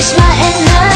smile and Hare